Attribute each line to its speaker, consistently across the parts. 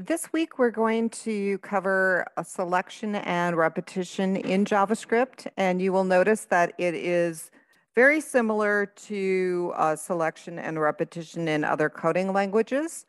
Speaker 1: This week, we're going to cover a selection and repetition in JavaScript, and you will notice that it is very similar to uh, selection and repetition in other coding languages.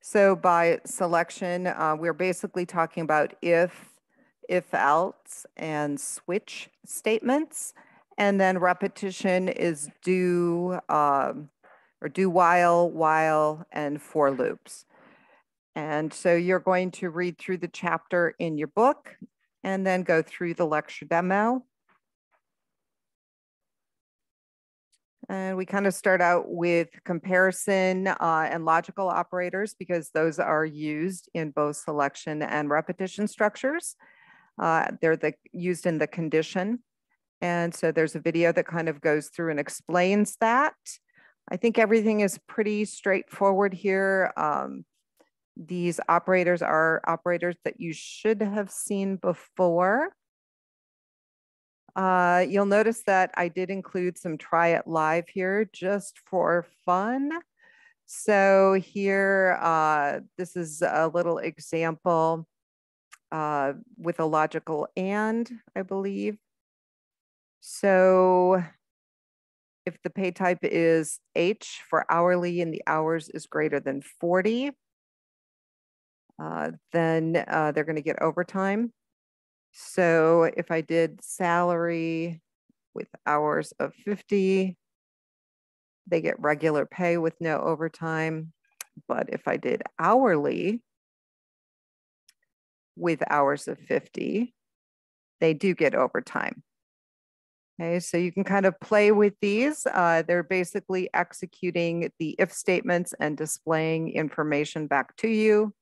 Speaker 1: So by selection, uh, we're basically talking about if, if else, and switch statements. And then repetition is do, um, or do while, while, and for loops. And so you're going to read through the chapter in your book and then go through the lecture demo. And we kind of start out with comparison uh, and logical operators because those are used in both selection and repetition structures. Uh, they're the, used in the condition. And so there's a video that kind of goes through and explains that. I think everything is pretty straightforward here. Um, these operators are operators that you should have seen before. Uh, you'll notice that I did include some try it live here just for fun. So here, uh, this is a little example uh, with a logical and, I believe. So if the pay type is H for hourly and the hours is greater than 40, uh, then uh, they're going to get overtime. So if I did salary with hours of 50, they get regular pay with no overtime. But if I did hourly with hours of 50, they do get overtime. Okay, so you can kind of play with these. Uh, they're basically executing the if statements and displaying information back to you.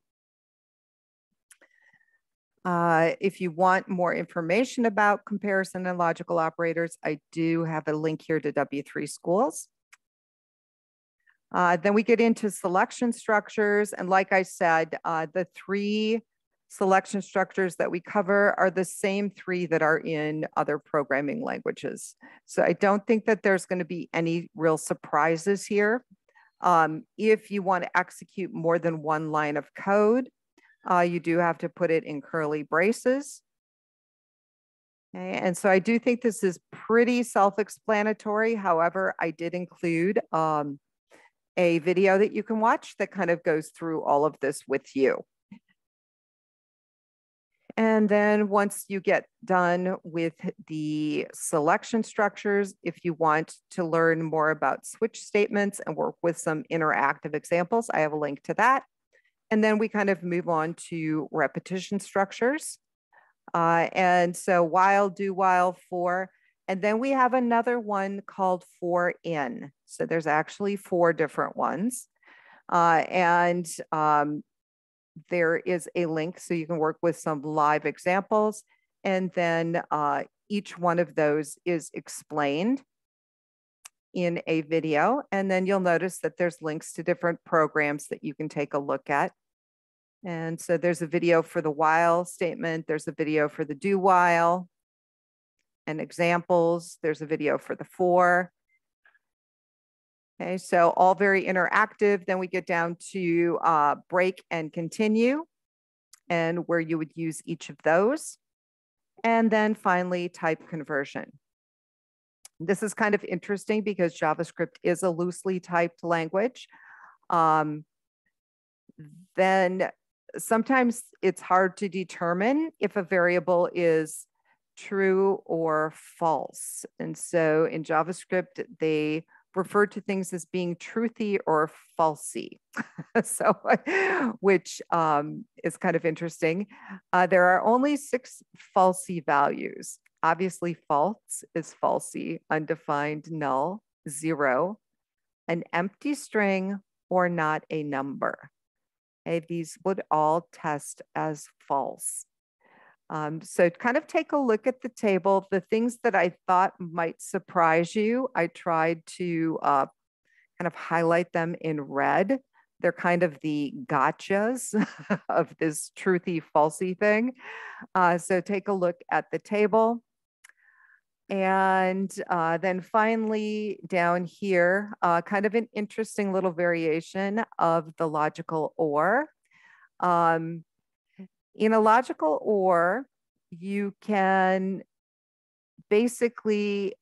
Speaker 1: Uh, if you want more information about comparison and logical operators, I do have a link here to W3 schools. Uh, then we get into selection structures. And like I said, uh, the three selection structures that we cover are the same three that are in other programming languages. So I don't think that there's gonna be any real surprises here. Um, if you wanna execute more than one line of code, uh, you do have to put it in curly braces. Okay, and so I do think this is pretty self-explanatory. However, I did include um, a video that you can watch that kind of goes through all of this with you. And then once you get done with the selection structures, if you want to learn more about switch statements and work with some interactive examples, I have a link to that. And then we kind of move on to repetition structures. Uh, and so while, do while, for, and then we have another one called for in. So there's actually four different ones. Uh, and um, there is a link so you can work with some live examples. And then uh, each one of those is explained in a video. And then you'll notice that there's links to different programs that you can take a look at. And so there's a video for the while statement. There's a video for the do while and examples. There's a video for the for. Okay, so all very interactive. Then we get down to uh, break and continue and where you would use each of those. And then finally, type conversion. This is kind of interesting because JavaScript is a loosely typed language. Um, then sometimes it's hard to determine if a variable is true or false. And so in JavaScript, they refer to things as being truthy or falsy. so, which um, is kind of interesting. Uh, there are only six falsy values. Obviously, false is falsy, undefined, null, zero, an empty string, or not a number. Okay, these would all test as false. Um, so kind of take a look at the table. The things that I thought might surprise you, I tried to uh, kind of highlight them in red. They're kind of the gotchas of this truthy falsy thing. Uh, so take a look at the table. And uh, then finally down here, uh, kind of an interesting little variation of the logical or. Um, in a logical or, you can basically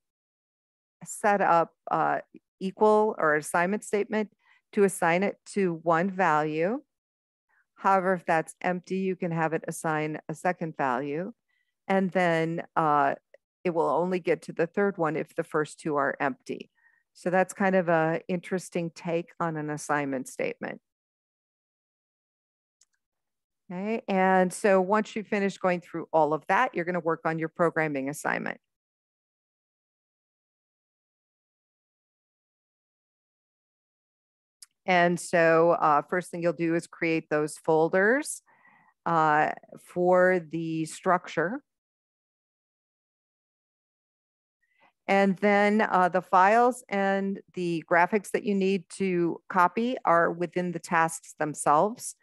Speaker 1: set up uh, equal or assignment statement to assign it to one value. However, if that's empty, you can have it assign a second value. And then uh, it will only get to the third one if the first two are empty. So that's kind of a interesting take on an assignment statement. Okay, and so once you finish going through all of that, you're gonna work on your programming assignment. And so uh, first thing you'll do is create those folders uh, for the structure. And then uh, the files and the graphics that you need to copy are within the tasks themselves.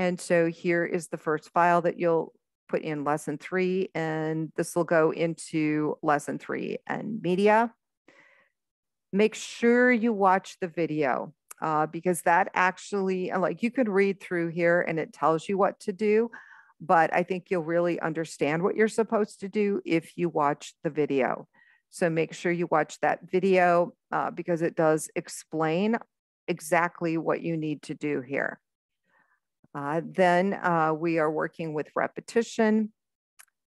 Speaker 1: And so here is the first file that you'll put in lesson three, and this will go into lesson three and media. Make sure you watch the video uh, because that actually, like you can read through here and it tells you what to do, but I think you'll really understand what you're supposed to do if you watch the video. So make sure you watch that video uh, because it does explain exactly what you need to do here. Uh, then uh, we are working with repetition.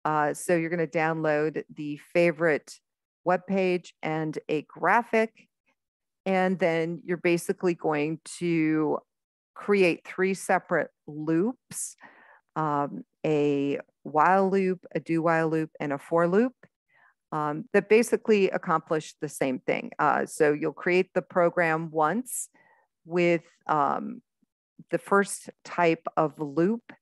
Speaker 1: Uh, so you're going to download the favorite web page and a graphic. And then you're basically going to create three separate loops, um, a while loop, a do while loop, and a for loop um, that basically accomplish the same thing. Uh, so you'll create the program once with um, the first type of loop,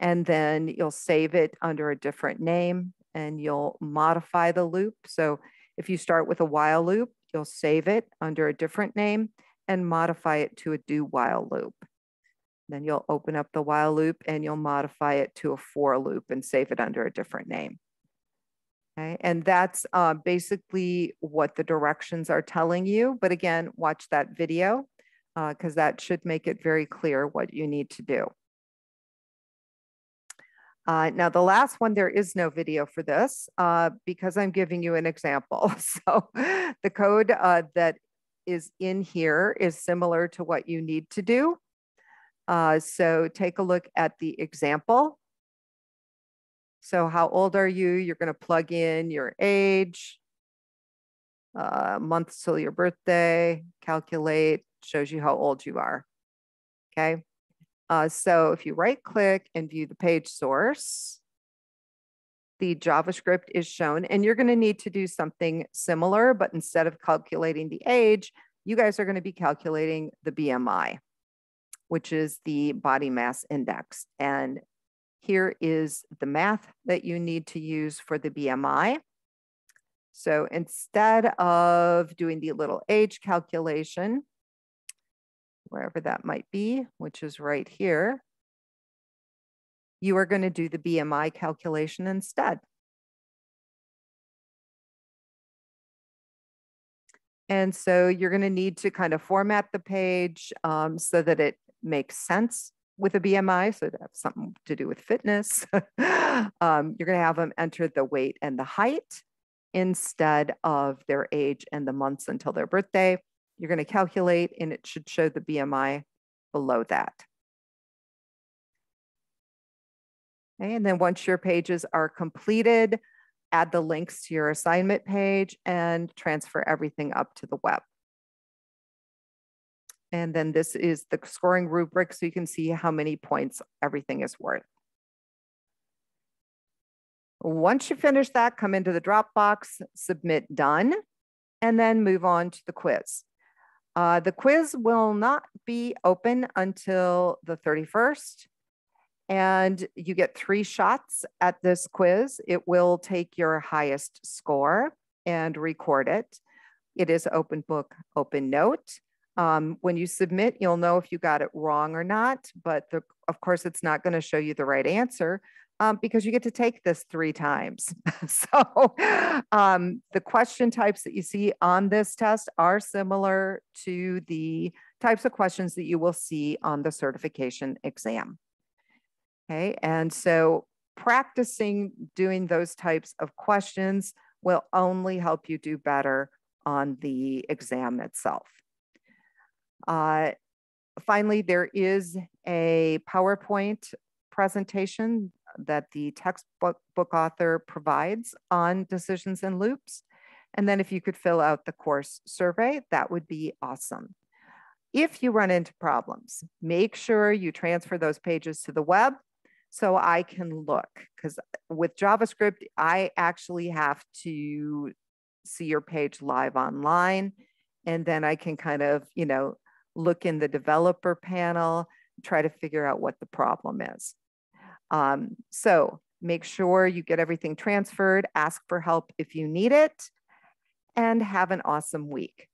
Speaker 1: and then you'll save it under a different name and you'll modify the loop. So if you start with a while loop, you'll save it under a different name and modify it to a do while loop. Then you'll open up the while loop and you'll modify it to a for loop and save it under a different name. Okay, and that's uh, basically what the directions are telling you. But again, watch that video because uh, that should make it very clear what you need to do. Uh, now, the last one, there is no video for this uh, because I'm giving you an example. So the code uh, that is in here is similar to what you need to do. Uh, so take a look at the example. So how old are you? You're going to plug in your age, uh, months till your birthday, calculate, shows you how old you are. Okay. Uh, so if you right click and view the page source, the JavaScript is shown and you're going to need to do something similar, but instead of calculating the age, you guys are going to be calculating the BMI, which is the body mass index. And here is the math that you need to use for the BMI. So instead of doing the little age calculation, wherever that might be, which is right here, you are going to do the BMI calculation instead. And so you're going to need to kind of format the page um, so that it makes sense with a BMI, so to have something to do with fitness. um, you're going to have them enter the weight and the height instead of their age and the months until their birthday. You're going to calculate and it should show the BMI below that. Okay, and then once your pages are completed, add the links to your assignment page and transfer everything up to the web. And then this is the scoring rubric so you can see how many points everything is worth. Once you finish that, come into the Dropbox, submit done, and then move on to the quiz. Uh, the quiz will not be open until the 31st, and you get three shots at this quiz. It will take your highest score and record it. It is open book, open note. Um, when you submit, you'll know if you got it wrong or not, but the, of course, it's not going to show you the right answer um, because you get to take this three times. so um, the question types that you see on this test are similar to the types of questions that you will see on the certification exam. Okay, and so practicing doing those types of questions will only help you do better on the exam itself. Uh, finally, there is a PowerPoint presentation that the textbook book author provides on decisions and loops. And then if you could fill out the course survey, that would be awesome. If you run into problems, make sure you transfer those pages to the web so I can look. Because with JavaScript, I actually have to see your page live online. And then I can kind of, you know, look in the developer panel, try to figure out what the problem is. Um, so make sure you get everything transferred, ask for help if you need it, and have an awesome week.